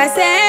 Cause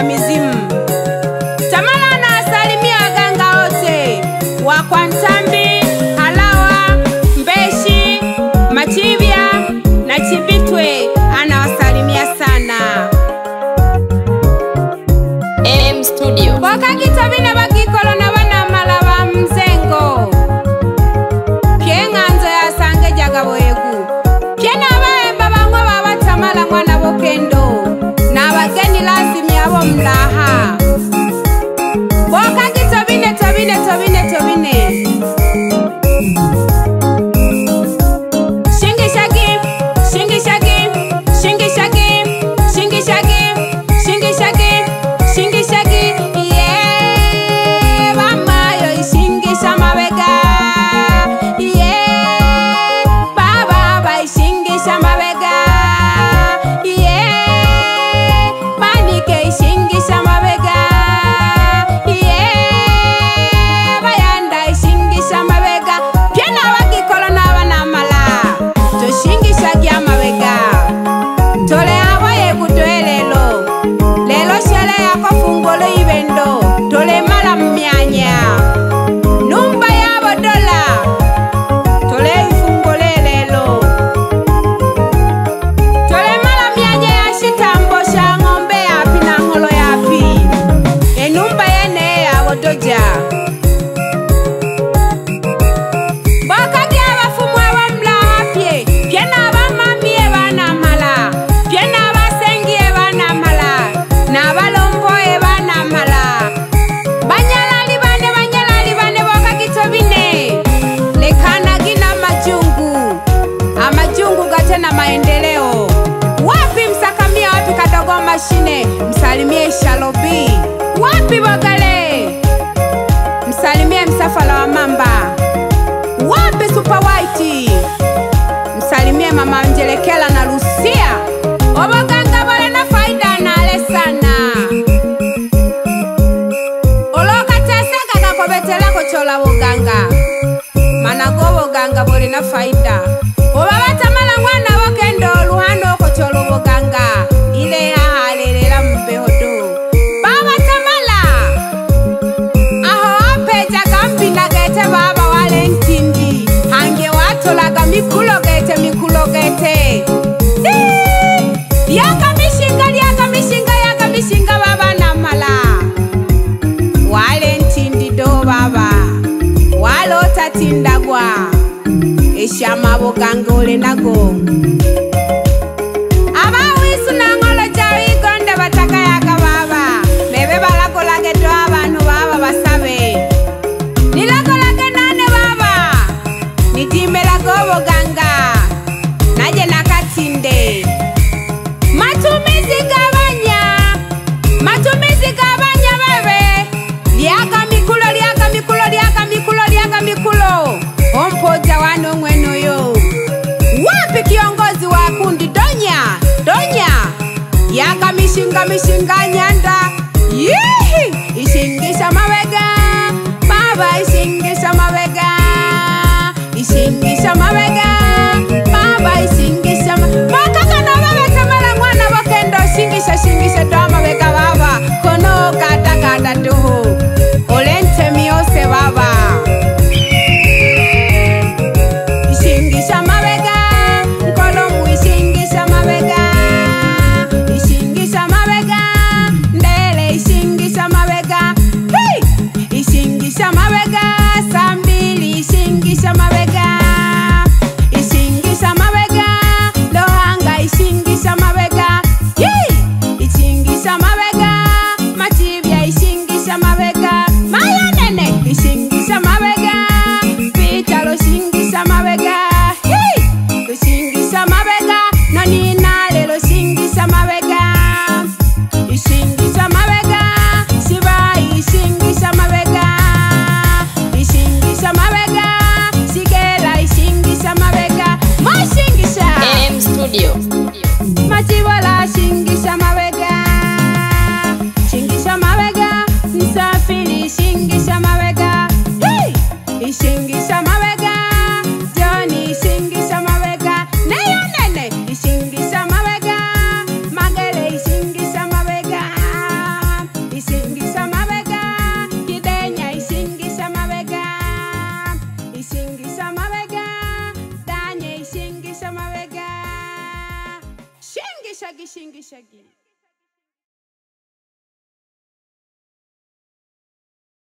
wa mizimu. Tamara anawasalimia waganga wote wa kwanta na faida vova vatamala ngwana vokendo luhano kocho luvuganga ile yahalelela mubehodo vavatamala aho apejagambi nagete vava walentindi hange watolaga mikulogete mikulogete yanga chamava o cangolinagongo shinga guy.